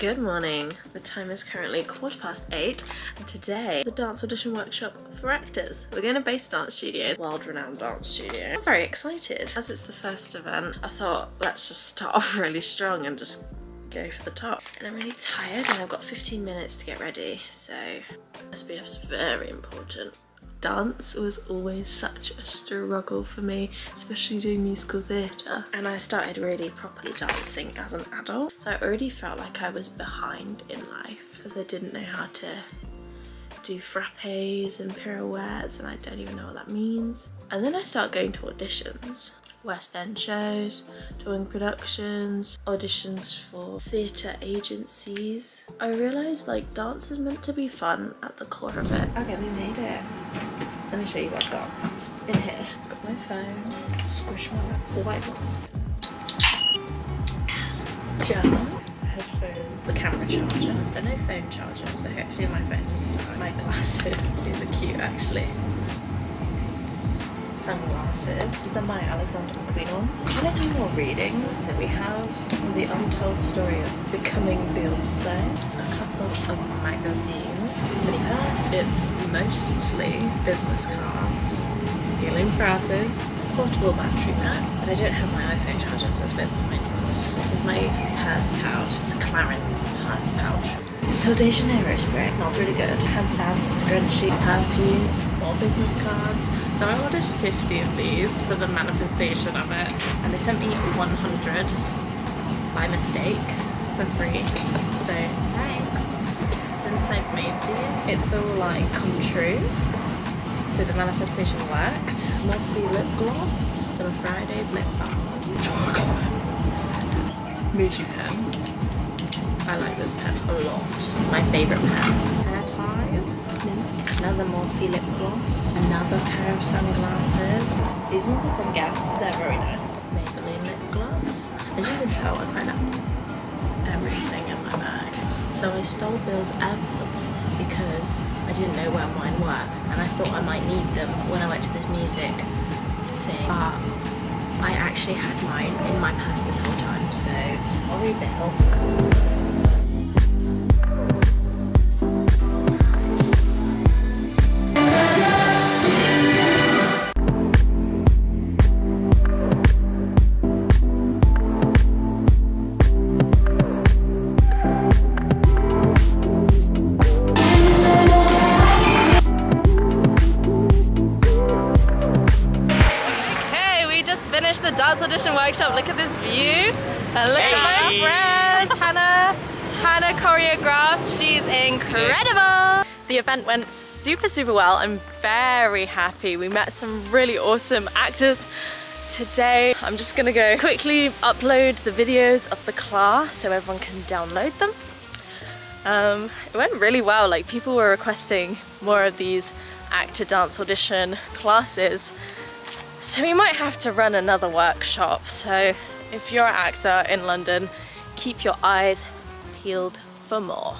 Good morning. The time is currently quarter past eight, and today the dance audition workshop for actors. We're going to Base Dance Studios, world-renowned dance studio. I'm very excited. As it's the first event, I thought let's just start off really strong and just go for the top. And I'm really tired and I've got 15 minutes to get ready, so SPF's very important. Dance was always such a struggle for me, especially doing musical theatre. And I started really properly dancing as an adult. So I already felt like I was behind in life because I didn't know how to do frappes and pirouettes and I don't even know what that means. And then I start going to auditions West End shows, doing productions, auditions for theatre agencies. I realised like dance is meant to be fun at the core of it. Okay, we made it. Let me show you what I've got in here. I've got my phone, Squishmallow, white ones, journal, headphones, the camera charger, but no phone charger, so hopefully my phone My glasses. These are cute actually sunglasses. These are my Alexander McQueen ones. I'm gonna do more reading. So we have The Untold Story of Becoming Beyonce, a couple of magazines. It's mostly business cards, healing for artists, portable battery pack, but I don't have my iPhone charger so it's a bit pointless. This is my purse pouch, it's a Clarins purse pouch. Sol de Janeiro spray, it smells really good. Hand sound, scrunchy, perfume, more business cards, so I ordered 50 of these for the manifestation of it and they sent me 100 by mistake for free. So thanks. Since I've made these, it's all like come true. So the manifestation worked. Morphe lip gloss, Summer Fridays lip balm, chocolate, Muji pen. I like this pen a lot. My favourite pen. Hair ties, another Morphe lip gloss, another pair of sunglasses. These ones are from Guess, they're very nice. Maybelline lip gloss. As you can tell, I quite have everything in my bag. So I stole Bill's AirPods because I didn't know where mine were and I thought I might need them when I went to this music thing. But I actually had mine in my purse this whole time, so sorry Bill. Dance audition workshop. Look at this view. And look hey. at my friends. Hannah, Hannah choreographed. She's incredible. The event went super, super well. I'm very happy. We met some really awesome actors today. I'm just gonna go quickly upload the videos of the class so everyone can download them. Um, it went really well. Like people were requesting more of these actor dance audition classes so we might have to run another workshop. So if you're an actor in London, keep your eyes peeled for more.